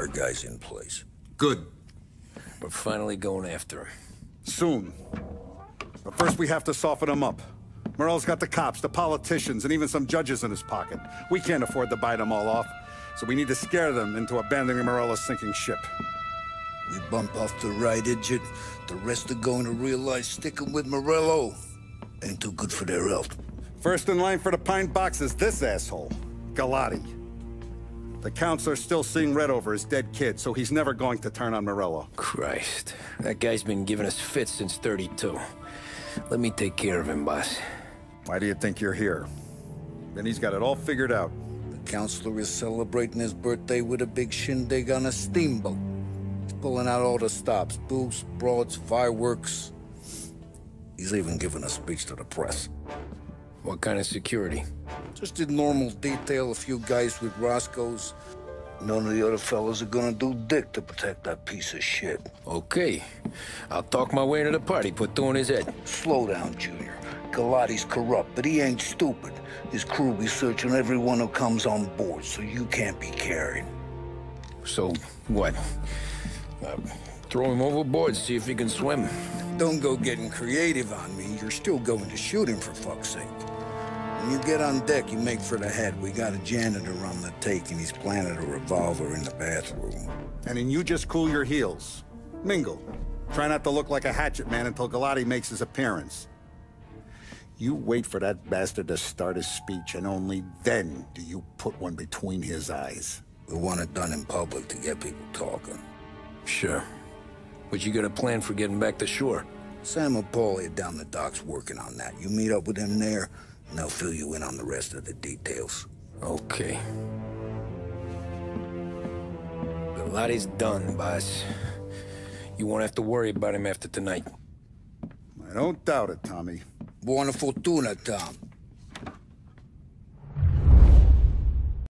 Our guy's in place. Good. We're finally going after him. Soon. But first we have to soften him up. Morello's got the cops, the politicians, and even some judges in his pocket. We can't afford to bite them all off, so we need to scare them into abandoning Morello's sinking ship. We bump off the right idiot, the rest are going to realize sticking with Morello ain't too good for their health. First in line for the pine box is this asshole, Galati. The counselor's still seeing red over his dead kid, so he's never going to turn on Morello. Christ. That guy's been giving us fits since 32. Let me take care of him, boss. Why do you think you're here? Then he's got it all figured out. The counselor is celebrating his birthday with a big shindig on a steamboat. He's pulling out all the stops, booze, broads, fireworks. He's even giving a speech to the press. What kind of security? Just did normal detail, a few guys with Roscoe's. None of the other fellas are gonna do dick to protect that piece of shit. Okay. I'll talk my way into the party, put two in his head. Slow down, Junior. Galati's corrupt, but he ain't stupid. His crew be searching everyone who comes on board, so you can't be carried. So, what? Uh, throw him overboard, see if he can swim. Don't go getting creative on me. You're still going to shoot him, for fuck's sake. When you get on deck, you make for the head. We got a janitor on the take, and he's planted a revolver in the bathroom. And then you just cool your heels. Mingle. Try not to look like a hatchet man until Galati makes his appearance. You wait for that bastard to start his speech, and only then do you put one between his eyes. We want it done in public to get people talking. Sure. But you got a plan for getting back to shore? Sam and Paulie are down the docks working on that. You meet up with them there, and they'll fill you in on the rest of the details. Okay. Galati's done, boss. You won't have to worry about him after tonight. I don't doubt it, Tommy. Buona fortuna, Tom.